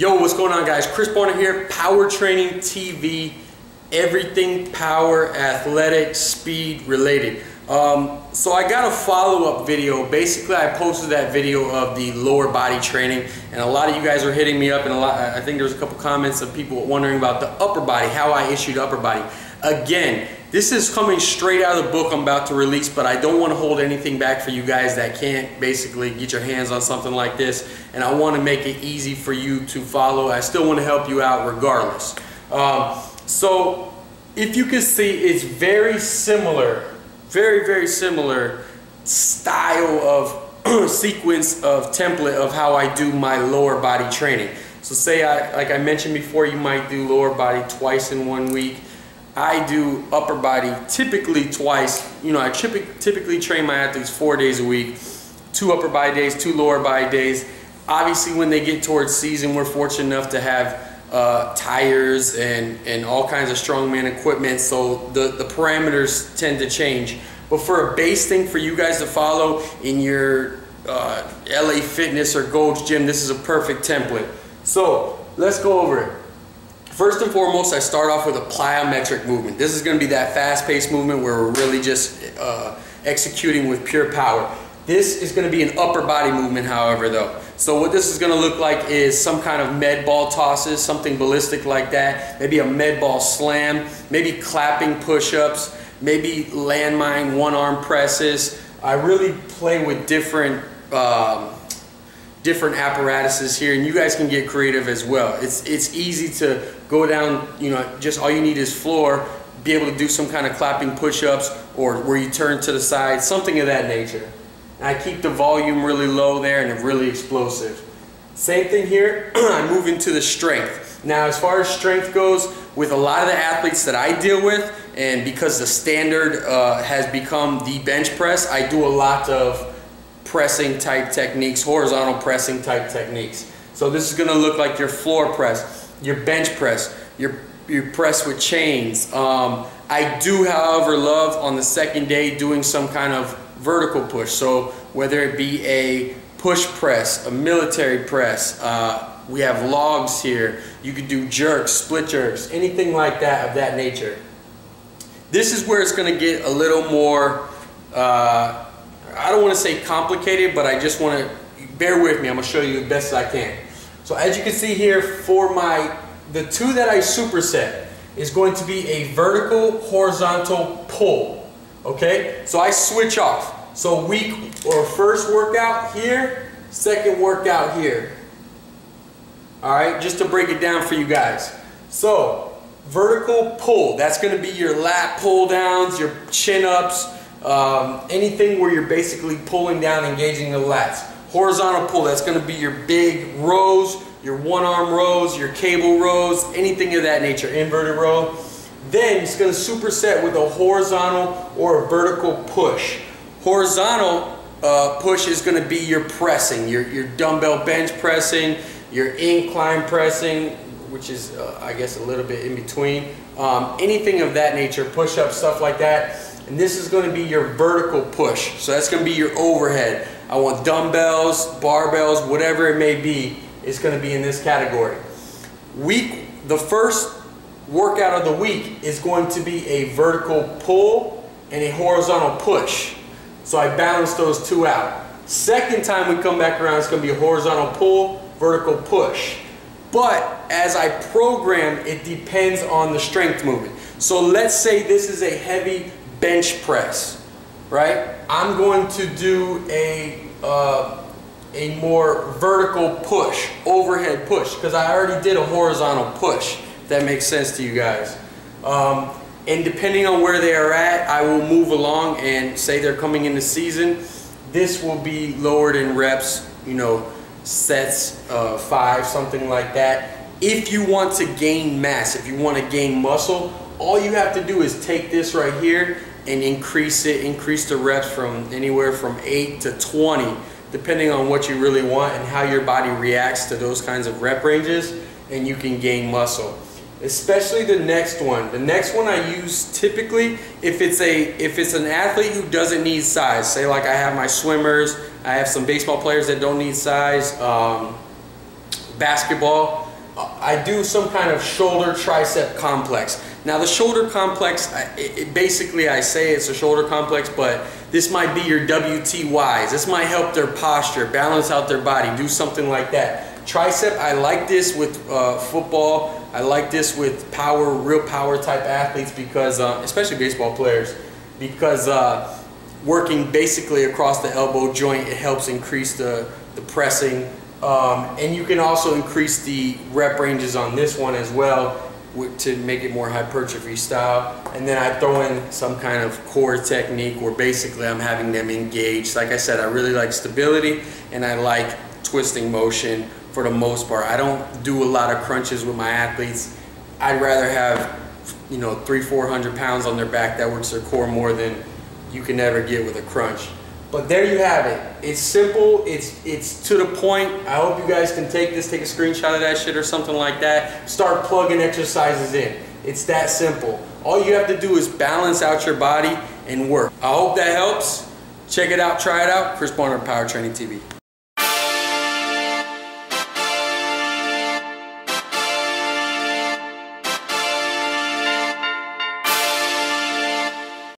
Yo, what's going on guys? Chris Barnard here, Power Training TV, everything power, athletic, speed related. Um, so I got a follow-up video. Basically, I posted that video of the lower body training, and a lot of you guys are hitting me up, and a lot. I think there's a couple comments of people wondering about the upper body, how I issued upper body. Again, this is coming straight out of the book I'm about to release, but I don't want to hold anything back for you guys that can't basically get your hands on something like this, and I want to make it easy for you to follow. I still want to help you out regardless. Um, so, if you can see, it's very similar very, very similar style of sequence of template of how I do my lower body training. So say I, like I mentioned before, you might do lower body twice in one week. I do upper body typically twice. You know, I typically train my athletes four days a week, two upper body days, two lower body days. Obviously, when they get towards season, we're fortunate enough to have uh, tires and, and all kinds of strongman equipment, so the, the parameters tend to change. But for a base thing for you guys to follow in your uh, LA Fitness or Gold's Gym, this is a perfect template. So let's go over it. First and foremost, I start off with a plyometric movement. This is going to be that fast-paced movement where we're really just uh, executing with pure power. This is going to be an upper body movement, however, though. So what this is going to look like is some kind of med ball tosses, something ballistic like that. Maybe a med ball slam, maybe clapping push-ups, maybe landmine one-arm presses. I really play with different um, different apparatuses here, and you guys can get creative as well. It's it's easy to go down. You know, just all you need is floor. Be able to do some kind of clapping push-ups, or where you turn to the side, something of that nature. I keep the volume really low there and really explosive. Same thing here, I move into the strength. Now as far as strength goes, with a lot of the athletes that I deal with, and because the standard uh, has become the bench press, I do a lot of pressing type techniques, horizontal pressing type techniques. So this is gonna look like your floor press, your bench press, your, your press with chains. Um, I do, however, love on the second day doing some kind of vertical push. So whether it be a push press, a military press, uh, we have logs here. You could do jerks, split jerks, anything like that of that nature. This is where it's going to get a little more, uh, I don't want to say complicated, but I just want to, bear with me, I'm going to show you the best I can. So as you can see here, for my, the two that I superset is going to be a vertical horizontal pull. Okay, so I switch off. So week or first workout here, second workout here. All right, just to break it down for you guys. So vertical pull, that's gonna be your lat pull downs, your chin ups, um, anything where you're basically pulling down, engaging the lats. Horizontal pull, that's gonna be your big rows, your one arm rows, your cable rows, anything of that nature, inverted row. Then it's going to superset with a horizontal or a vertical push. Horizontal uh, push is going to be your pressing, your, your dumbbell bench pressing, your incline pressing, which is, uh, I guess, a little bit in between. Um, anything of that nature, push-up, stuff like that. And this is going to be your vertical push. So that's going to be your overhead. I want dumbbells, barbells, whatever it may be, it's going to be in this category. Week, the first workout of the week is going to be a vertical pull and a horizontal push. So I balance those two out. Second time we come back around, it's going to be a horizontal pull, vertical push. But as I program, it depends on the strength movement. So let's say this is a heavy bench press, right? I'm going to do a, uh, a more vertical push, overhead push, because I already did a horizontal push that makes sense to you guys. Um, and depending on where they are at, I will move along and say they're coming into season. This will be lowered in reps, you know, sets uh, five, something like that. If you want to gain mass, if you want to gain muscle, all you have to do is take this right here and increase it, increase the reps from anywhere from 8 to 20, depending on what you really want and how your body reacts to those kinds of rep ranges, and you can gain muscle especially the next one. The next one I use typically if it's a if it's an athlete who doesn't need size. Say like I have my swimmers, I have some baseball players that don't need size, um, basketball. I do some kind of shoulder tricep complex. Now the shoulder complex, it, it basically I say it's a shoulder complex, but this might be your WTYs. This might help their posture, balance out their body, do something like that. Tricep, I like this with uh, football. I like this with power, real power type athletes because, uh, especially baseball players, because uh, working basically across the elbow joint, it helps increase the, the pressing. Um, and you can also increase the rep ranges on this one as well to make it more hypertrophy style. And then I throw in some kind of core technique where basically I'm having them engaged. Like I said, I really like stability and I like twisting motion for the most part. I don't do a lot of crunches with my athletes. I'd rather have, you know, three, 400 pounds on their back. That works their core more than you can ever get with a crunch. But there you have it. It's simple. It's it's to the point. I hope you guys can take this, take a screenshot of that shit or something like that. Start plugging exercises in. It's that simple. All you have to do is balance out your body and work. I hope that helps. Check it out, try it out. Chris Barnard Power Training TV.